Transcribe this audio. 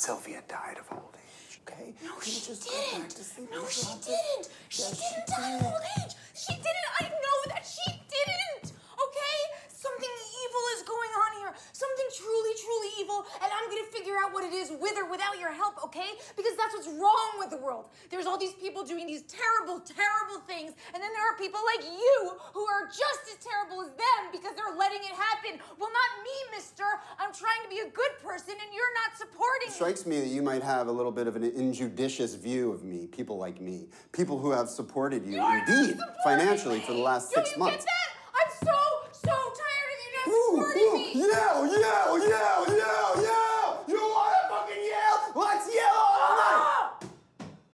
Sylvia died of old age, okay? No, You she just go back didn't. No, she didn't. She Yes, didn't she die of old age. She didn't. I know that she didn't. Okay? Something evil is going on here. Something truly, truly evil. And I'm going to figure out what it is with or without your help, okay? Because that's what's wrong with the world. There's all these people doing these terrible, terrible things. And then there are people like you who are just as terrible as them because they're letting it happen. Well, not me, mister. I'm trying to be a good person and you're not supporting It me. Strikes me that you might have a little bit of an injudicious view of me, people like me, people who have supported you, You're indeed, financially me. for the last Do six you months. get that? I'm so, so tired of you not Ooh, supporting ooh, me. yeah, yeah, yeah,